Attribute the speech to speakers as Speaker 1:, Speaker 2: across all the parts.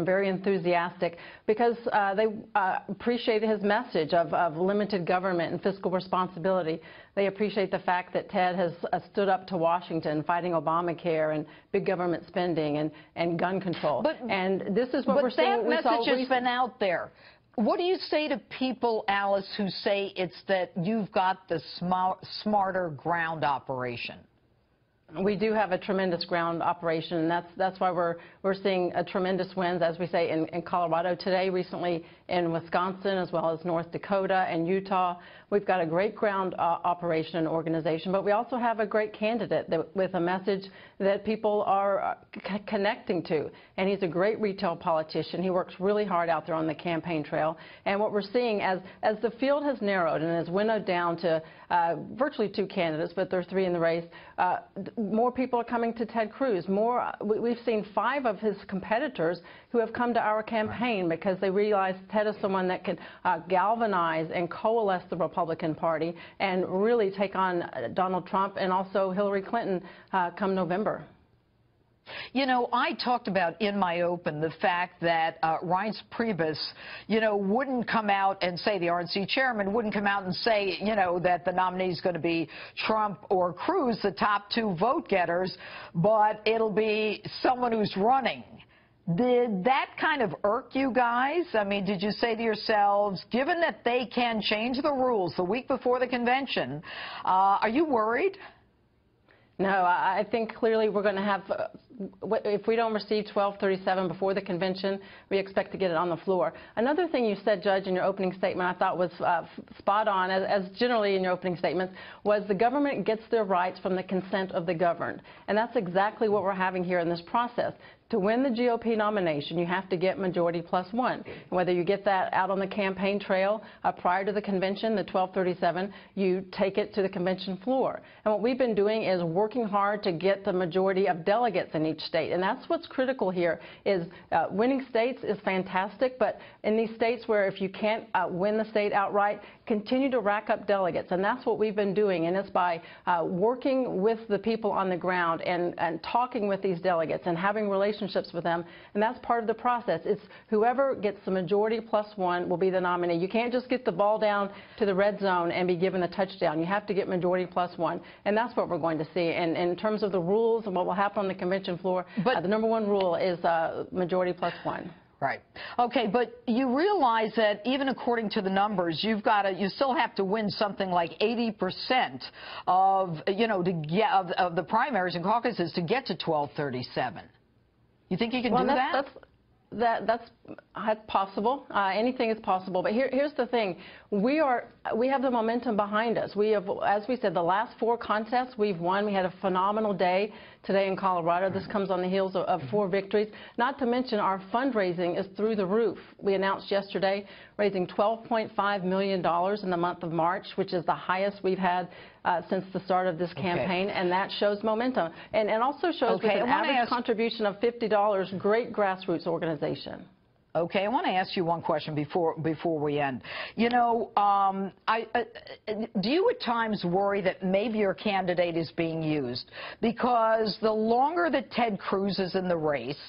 Speaker 1: very enthusiastic because uh, they uh, appreciate his message of, of, limited government and fiscal responsibility. They appreciate the fact that Ted has uh, stood up to Washington fighting Obamacare and big government spending and, and gun control.
Speaker 2: But,
Speaker 1: and this is what we're seeing.
Speaker 2: But that message has been out there. What do you say to people, Alice, who say it's that you've got the smarter ground operation?
Speaker 1: We do have a tremendous ground operation, and that's that's why we're we're seeing a tremendous winds, as we say, in, in Colorado. Today, recently in Wisconsin, as well as North Dakota and Utah. We've got a great ground uh, operation and organization, but we also have a great candidate that, with a message that people are uh, connecting to, and he's a great retail politician. He works really hard out there on the campaign trail, and what we're seeing as as the field has narrowed and has winnowed down to uh, virtually two candidates, but there are three in the race. Uh, more people are coming to Ted Cruz. More, we've seen five of his competitors who have come to our campaign because they realize Ted is someone that can uh, galvanize and coalesce the Republican Party and really take on uh, Donald Trump and also Hillary Clinton uh, come November.
Speaker 2: You know, I talked about in my open the fact that uh, Reince Priebus, you know, wouldn't come out and say, the RNC chairman wouldn't come out and say, you know, that the nominee is going to be Trump or Cruz, the top two vote getters, but it'll be someone who's running. Did that kind of irk you guys? I mean, did you say to yourselves, given that they can change the rules the week before the convention, uh, are you worried?
Speaker 1: No, I think clearly we're going to have, uh, if we don't receive 1237 before the convention, we expect to get it on the floor. Another thing you said, Judge, in your opening statement I thought was uh, spot on, as, as, generally in your opening statements, was the government gets their rights from the consent of the governed. And that's exactly what we're having here in this process. To win the GOP nomination, you have to get majority plus one. whether you get that out on the campaign trail uh, prior to the convention, the 1237, you take it to the convention floor. And what we've been doing is working hard to get the majority of delegates in each state. And that's what's critical here is uh, winning states is fantastic, but in these states where if you can't uh, win the state outright, continue to rack up delegates. And that's what we've been doing. And it's by uh, working with the people on the ground and, and talking with these delegates and having relationships relationships with them, and that's part of the process. It's whoever gets the majority plus one will be the nominee. You can't just get the ball down to the red zone and be given the touchdown. You have to get majority plus one, and that's what we're going to see. And, and in terms of the rules and what will happen on the convention floor, but, uh, the number one rule is uh, majority plus one.
Speaker 2: Right. Okay, but you realize that even according to the numbers, you've got to, you still have to win something like 80% of, you know, to get, of, of the primaries and caucuses to get to 1237. You think you can
Speaker 1: well,
Speaker 2: do
Speaker 1: that's,
Speaker 2: that?
Speaker 1: That's, that that's possible. Uh, anything is possible. But here, here's the thing: we are we have the momentum behind us. We have, as we said, the last four contests we've won. We had a phenomenal day today in Colorado. This comes on the heels of, of four victories. Not to mention our fundraising is through the roof. We announced yesterday raising 12.5 million dollars in the month of March, which is the highest we've had uh, since the start of this campaign, okay. and that shows momentum, and, and also shows okay. with an average contribution of $50, great grassroots organization.
Speaker 2: Okay, I want to ask you one question before before we end. You know, um, I, uh, do you at times worry that maybe your candidate is being used? Because the longer that Ted Cruz is in the race,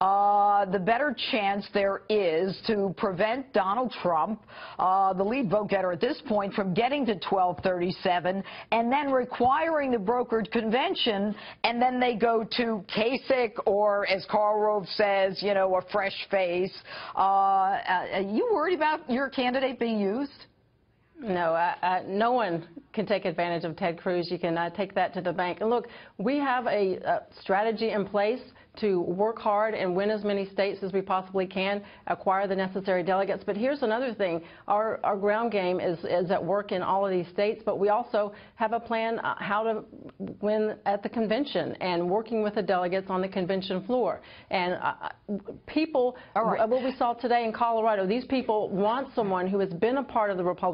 Speaker 2: uh, the better chance there is to prevent Donald Trump, uh, the lead vote getter at this point, from getting to 1237 and then requiring the brokered convention, and then they go to Kasich or, as Karl Rove says, you know, a fresh face. Uh, uh, are you worried about your candidate being used?
Speaker 1: No, uh, uh, no one can take advantage of Ted Cruz. You can uh, take that to the bank. And look, we have a, a strategy in place to work hard and win as many states as we possibly can, acquire the necessary delegates. But here's another thing. Our, our ground game is, is at work in all of these states, but we also have a plan uh, how to win at the convention and working with the delegates on the convention floor. And uh, people, right. what we saw today in Colorado, these people want someone who has been a part of the Republican